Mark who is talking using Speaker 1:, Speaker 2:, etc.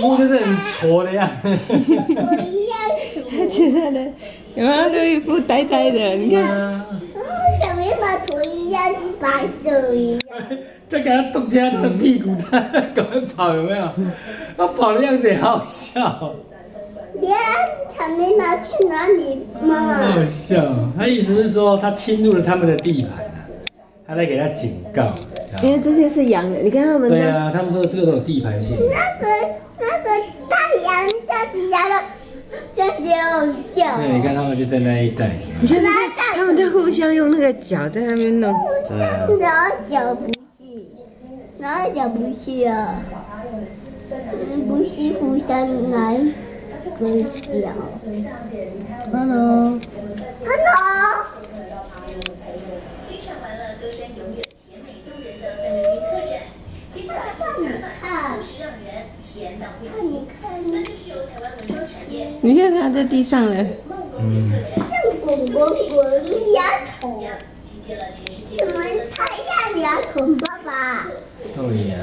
Speaker 1: 目就是很挫的样子。
Speaker 2: 我一样数。
Speaker 3: 他觉得呢，有没有就一副呆呆的？你看，
Speaker 2: 哦，小眉毛图一样是白色一样。
Speaker 1: 再给他动加他的屁股，他赶快跑，有没有？他跑的样子也好好笑，
Speaker 2: 别小眉毛去哪里嘛？
Speaker 1: 好好笑。他意思是说他侵入了他们的地盘啊，他在给他警告。
Speaker 3: 因为这些是羊的，你看他们的，
Speaker 1: 对啊，他们都这个都有地盘性。
Speaker 2: 那个那个大羊这样子压的，这样子好笑。
Speaker 1: 对，你看他们就在那一带。
Speaker 3: 你看他们，他们在互相用那个脚在那边弄。
Speaker 1: 对啊，
Speaker 2: 然后脚不是，然后脚不是啊，嗯，不是互相来割脚。
Speaker 4: Hello，Hello，
Speaker 2: 你看，
Speaker 4: 那就是由台湾文创产业
Speaker 3: 你看它在地上了，
Speaker 4: 梦工特展
Speaker 2: 像滚滚滚牙筒，
Speaker 4: 集结了全世界
Speaker 2: 怎么它像牙桶，爸爸？
Speaker 1: 对呀。